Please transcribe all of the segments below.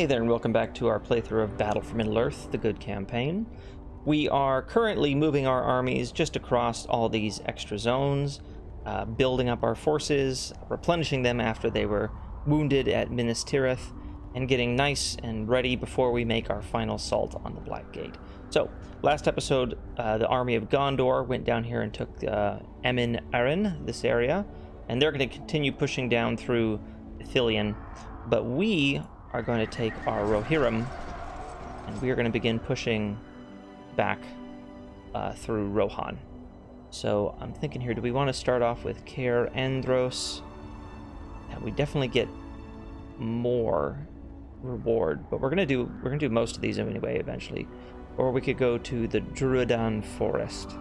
Hey there, and welcome back to our playthrough of Battle for Middle-earth, the good campaign. We are currently moving our armies just across all these extra zones, uh, building up our forces, replenishing them after they were wounded at Minas Tirith, and getting nice and ready before we make our final assault on the Black Gate. So, last episode, uh, the army of Gondor went down here and took uh, Emin Arnen, this area, and they're going to continue pushing down through Ithilien. But we are going to take our Rohirrim, and we are going to begin pushing back uh, through Rohan. So I'm thinking here, do we want to start off with Cair Andros? Yeah, we definitely get more reward, but we're gonna do we're gonna do most of these anyway eventually. Or we could go to the Druadan Forest.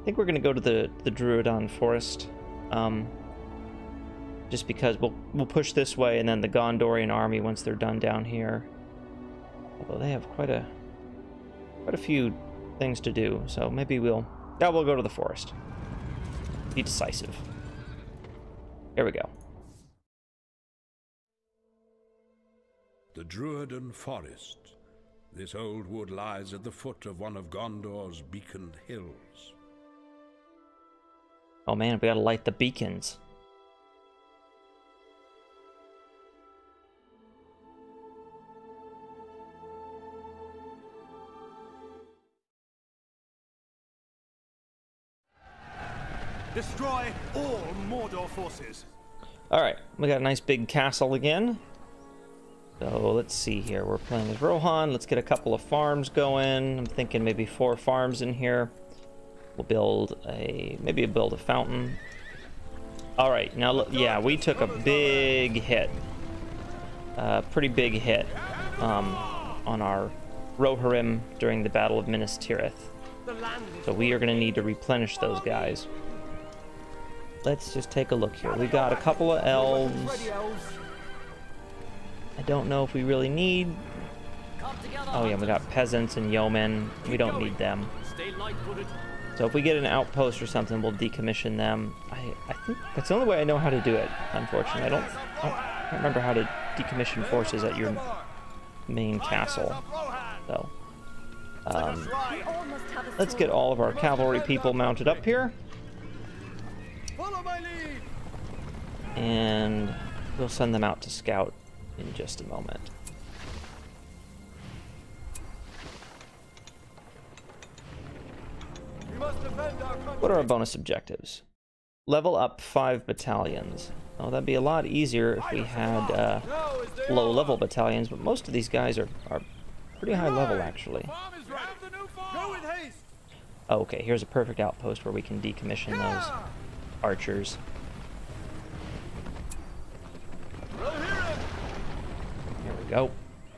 I think we're gonna go to the the Druadan Forest. Um, just because we'll we'll push this way and then the Gondorian army once they're done down here. Although they have quite a quite a few things to do, so maybe we'll yeah we'll go to the forest. Be decisive. Here we go. The Druadan Forest. This old wood lies at the foot of one of Gondor's beaconed hills. Oh man, we gotta light the beacons. Destroy all Mordor forces. All right, we got a nice big castle again. So let's see here. We're playing as Rohan. Let's get a couple of farms going. I'm thinking maybe four farms in here. We'll build a maybe build a fountain. All right, now look, yeah, we took a big hit, a uh, pretty big hit um, on our Rohirrim during the Battle of Minas Tirith. So we are going to need to replenish those guys. Let's just take a look here. We got a couple of elves. I don't know if we really need... Oh yeah, we got peasants and yeomen. We don't need them. So if we get an outpost or something, we'll decommission them. I, I think that's the only way I know how to do it, unfortunately. I don't, I don't remember how to decommission forces at your main castle. So, um, let's get all of our cavalry people mounted up here. And we'll send them out to scout in just a moment. What are our bonus objectives? Level up five battalions. Oh, that'd be a lot easier if we had uh, low-level battalions, but most of these guys are, are pretty high level, actually. Oh, okay, here's a perfect outpost where we can decommission those archers. Here we go.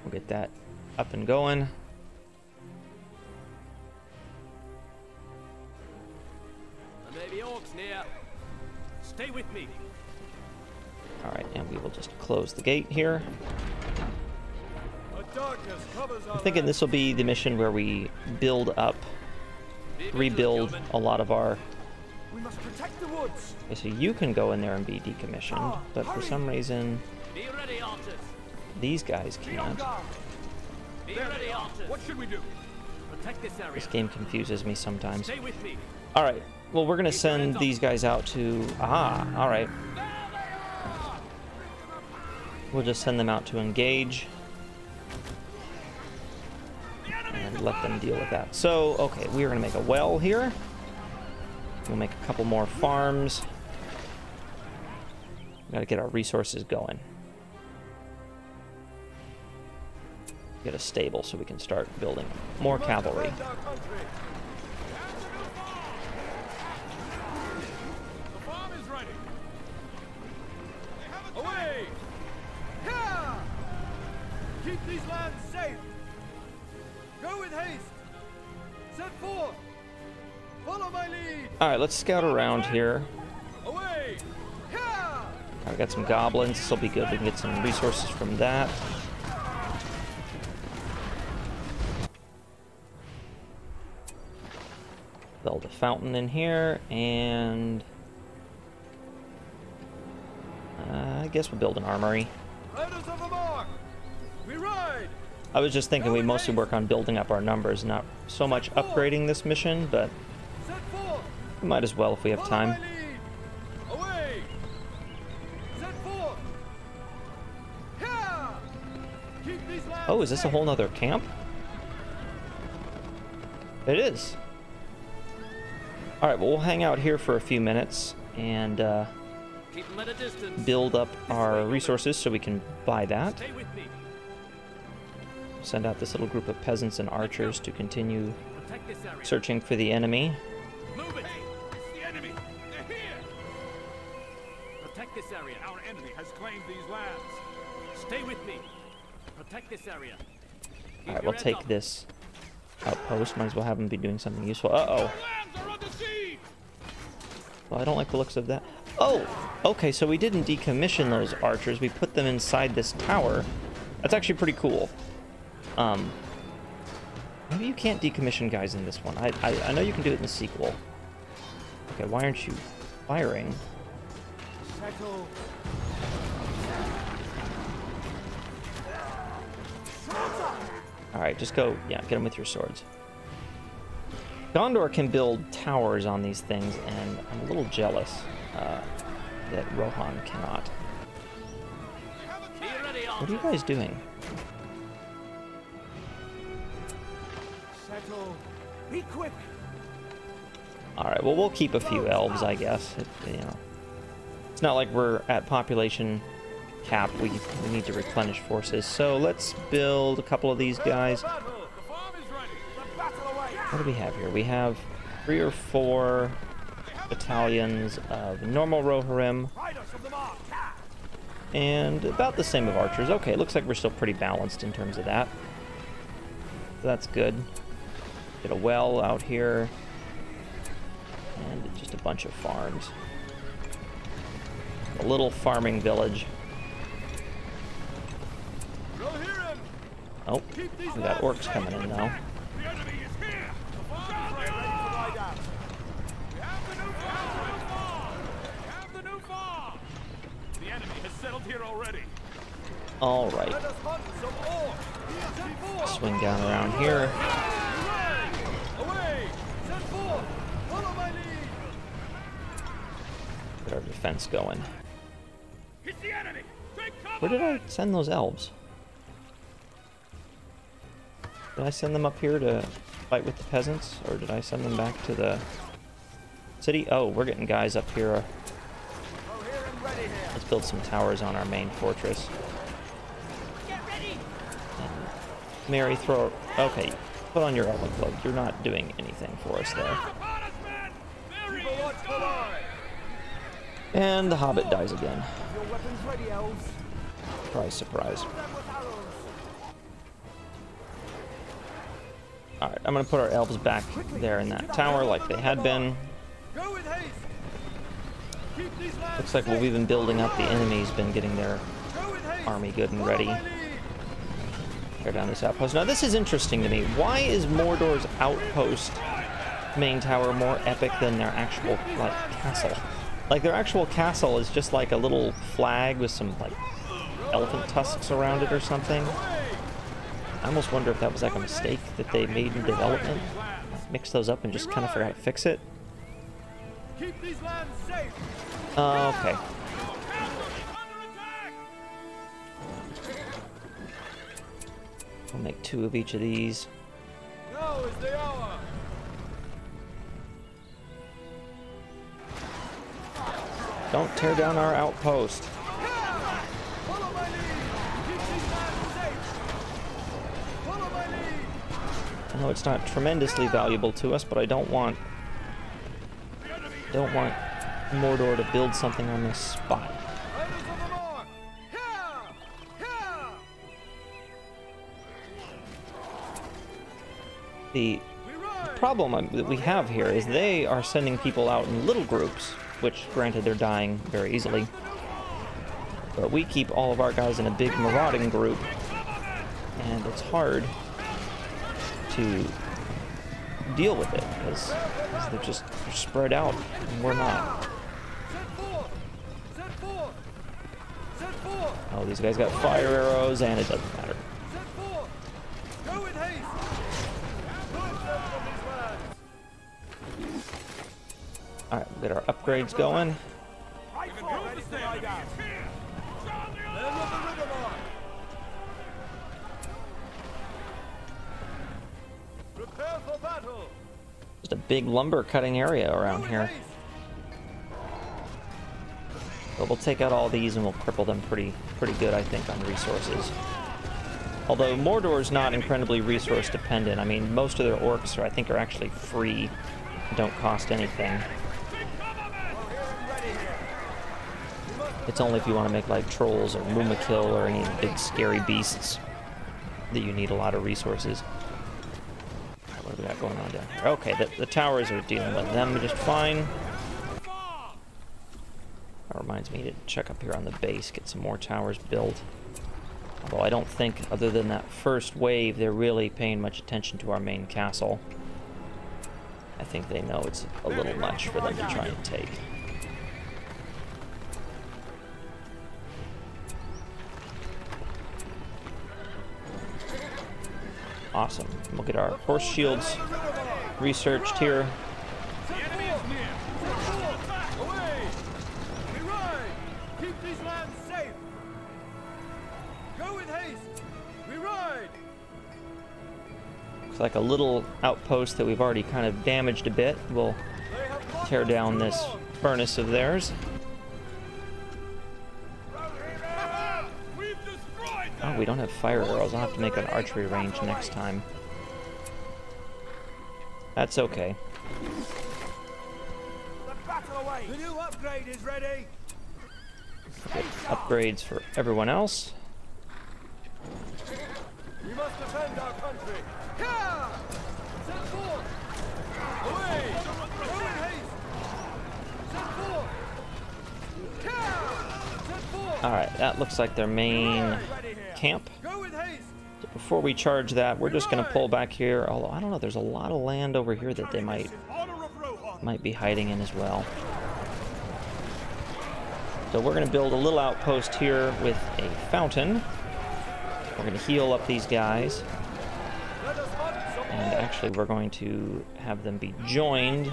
We'll get that up and going. Stay with me. All right, and we will just close the gate here. I'm thinking this will be the mission where we build up, rebuild a lot of our we must protect the woods. Okay, so you can go in there and be decommissioned, Ah, but for some reason Be ready, these guys can't. Be ready. What should we do? Protect this area. This game confuses me sometimes. Stay with me. All right, well we're gonna send these guys out to. Aha, all right. We'll just send them out to engage. And let them deal with that. So, okay, we are gonna make a well here. We'll make a couple more farms. We gotta get our resources going. Get a stable so we can start building more cavalry. Keep these lands safe. Go with haste. Set forth. All right, let's scout around here. I've got some goblins. This will be good. We can get some resources from that. Build a fountain in here, and uh, I guess we'll build an armory. I was just thinking we mostly work on building up our numbers, not so much upgrading this mission, but! We might as well if we have time. my lead! Away! Set forth! Here! Keep these lands Oh, is this a whole nother camp? It is. Alright, well, we'll hang out here for a few minutes and uh, Keep them at a distance. build up our resources so we can buy that. Stay with me. Send out this little group of peasants and archers to continue Protect this area. searching for the enemy. Protect this area. Our enemy has claimed these lands. Stay with me. Protect this area. Keep Alright, we'll take up. this outpost. Might as well have them be doing something useful. Uh-oh. Lands are under siege! Well, I don't like the looks of that. Oh! Okay, so we didn't decommission those archers. We put them inside this tower. That's actually pretty cool. Um, maybe you can't decommission guys in this one. I, I, I know you can do it in the sequel. Okay, why aren't you firing? Settle. Alright, just go, yeah, get them with your swords. Gondor can build towers on these things, and I'm a little jealous uh, that Rohan cannot. What are you guys doing? Settle. Quick. Alright, well, we'll keep a few elves, I guess. It, you know, it's not like we're at population cap. We, we need to replenish forces. So let's build a couple of these guys. What do we have here? We have three or four battalions of normal Rohirrim and about the same of archers. Okay, looks like we're still pretty balanced in terms of that. So that's good. Get a well out here. And just a bunch of farms. A little farming village. Oh, we got orcs coming in now. The enemy is here. The farm is ready. ready to ride out. We have the new farm. We have the new farm. The enemy has settled here already. All right, Let us hunt some orcs. Set forth. swing down around here. Ride. Away. Set forth. Follow my lead. Get our defense going. Where did I send those elves? Did I send them up here to fight with the peasants, or did I send them back to the city? Oh, we're getting guys up here. Let's build some towers on our main fortress. Merry, throw. Okay, put on your elven cloak. You're not doing anything for us there. And the hobbit dies again. Surprise, surprise. Alright, I'm gonna put our elves back there in that tower like they had been. Looks like we've been building up, the enemy's been getting their army good and ready. Tear down this outpost. Now this is interesting to me. Why is Mordor's outpost main tower more epic than their actual like castle? Like their actual castle is just like a little flag with some like elephant tusks around it or something. I almost wonder if that was like a mistake that they made in development. Like, mix those up and just kind of forgot to fix it. Keep these lands safe. Uh, okay. We'll make two of each of these. Now is the hour. Don't tear down our outpost. Know it's not tremendously valuable to us, but I don't want don't want Mordor to build something on this spot. The problem that we have here is they are sending people out in little groups, which granted they're dying very easily. But we keep all of our guys in a big marauding group, and it's hard to deal with it because they're just they're spread out and we're not. Oh, these guys got fire arrows, and it doesn't matter. Alright, get our upgrades going. Just a big lumber cutting area around here. But we'll take out all these and we'll cripple them pretty pretty good, I think, on resources. Although Mordor's not incredibly resource dependent. I mean, most of their orcs, are, I think, are actually free, don't cost anything. It's only if you want to make like trolls or Mumakil or any big scary beasts that you need a lot of resources. We got going on down here? Okay, the, the towers are dealing with them just fine. That reminds me to check up here on the base, get some more towers built. Although I don't think, other than that first wave, they're really paying much attention to our main castle. I think they know it's a little much for them to try and take. Awesome. We'll get our horse shields researched here. Looks like a little outpost that we've already kind of damaged a bit. We'll tear down this furnace of theirs. We don't have fire arrows. I'll have to make an archery range next time. That's okay. The battle away! The new upgrade is ready! Upgrades for everyone else. We must defend our country! Here! Set forth! Away! Go in haste! Set forth! Here! Set forth! Alright, that looks like their main camp. Go with haste! So before we charge that, we're just going to pull back here. Although, I don't know, there's a lot of land over here that they might Honor of Rohan! might be hiding in as well. So we're going to build a little outpost here with a fountain. We're going to heal up these guys. Let us hunt some And actually, we're going to have them be joined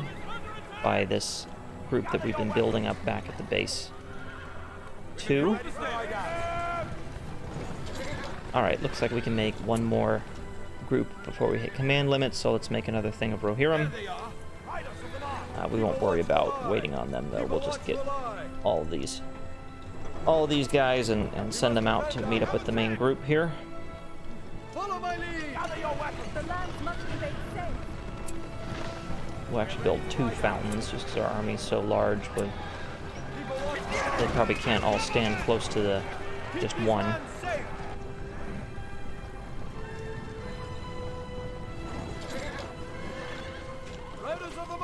by this group that we've been building up back at the base. Two. Alright, looks like we can make one more group before we hit command limits, so let's make another thing of Rohirrim. Uh, we won't worry about waiting on them, though. We'll just get all these all these guys and, and send them out to meet up with the main group here. We'll actually build two fountains just because our army's so large, but they probably can't all stand close to the just one.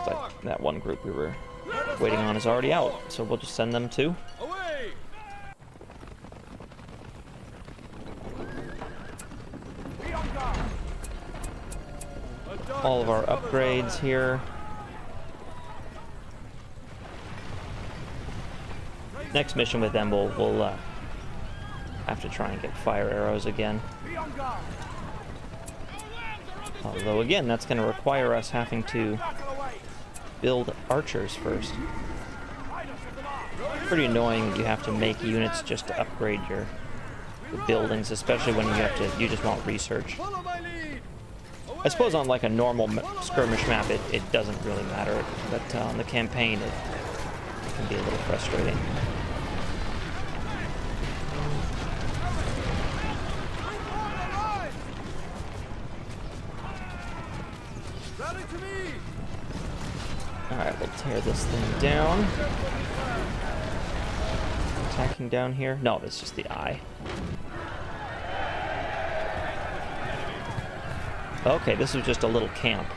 Like that one group we were waiting on is already out, so we'll just send them! A All of our upgrades here. Next mission with them, we'll, we'll uh, have to try and get fire arrows again. Although again, that's going to require us having to build archers first. Pretty annoying that you have to make units just to upgrade your, buildings, especially when you have to you just want research. I suppose on like a normal skirmish map, it, it doesn't really matter, but uh, on the campaign, it can be a little frustrating. Rally to me! Alright, we'll tear this thing down. Attacking down here? No, that's just the eye. Okay, this is just a little camp.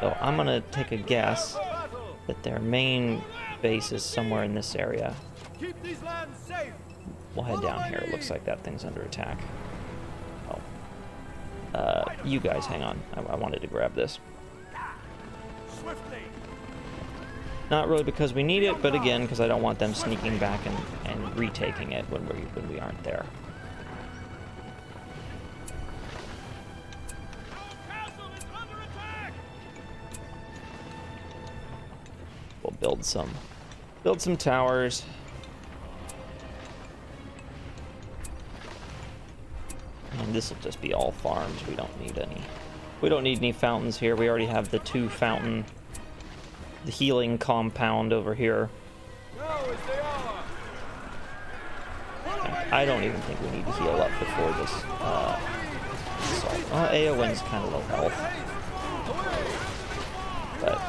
So I'm gonna take a guess that their main base is somewhere in this area. Keep these lands safe! We'll head down here. It looks like that thing's under attack. Oh. Uh, you guys hang on. I, I wanted to grab this. Swiftly! Not really because we need it, but again, because I don't want them sneaking back and, and retaking it when we when we aren't there. We'll build some build some towers. And this will just be all farms. We don't need any. We don't need any fountains here. We already have the two fountain, the healing compound over here. I don't even think we need to heal up before this. Uh, assault. Well, Eowyn's kind of low health, but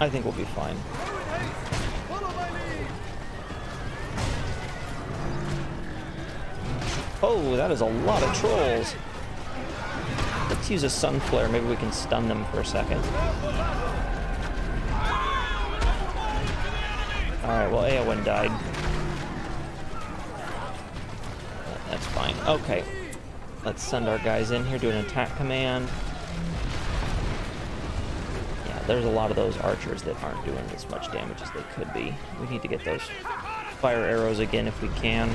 I think we'll be fine. Oh, that is a lot of trolls. Let's use a sun flare. Maybe we can stun them for a second. Alright, well, Eowyn died. That's fine. Okay. Let's send our guys in here, do an attack command. Yeah, there's a lot of those archers that aren't doing as much damage as they could be. We need to get those fire arrows again if we can.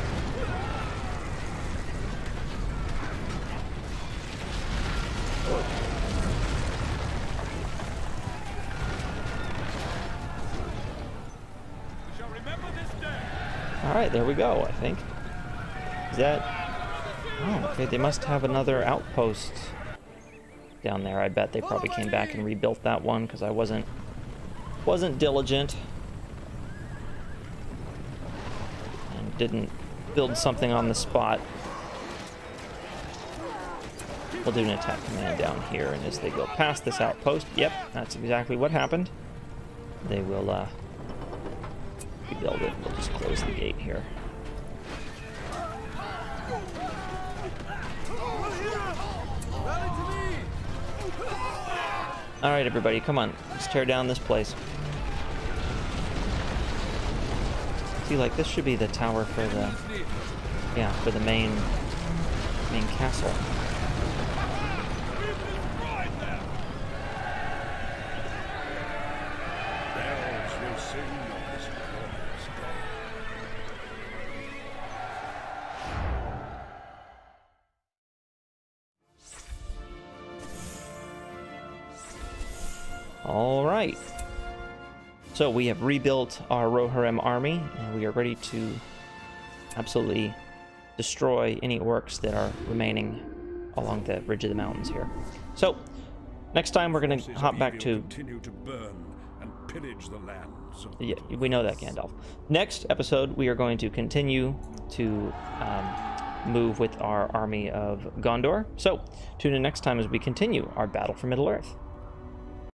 We shall remember this day. All right, there we go, I think. Is that... Oh, okay, they must have another outpost down there. I bet they probably came back and rebuilt that one because I wasn't wasn't diligent and didn't build something on the spot. We'll do an attack command down here, and as they go past this outpost, yep, that's exactly what happened. They will uh, it. We'll just close the gate here. Rally to me. All right, everybody, come on. Let's tear down this place. See, like, this should be the tower for the... Yeah, for the main... main castle. All right. So we have rebuilt our Rohirrim army, and we are ready to absolutely destroy any orcs that are remaining along the ridge of the mountains here. So, next time we're going to hop back to continue to burn and pillage the lands of Yeah, we know that, Gandalf. Next episode, we are going to continue to um, move with our army of Gondor. So, tune in next time as we continue our battle for Middle Earth.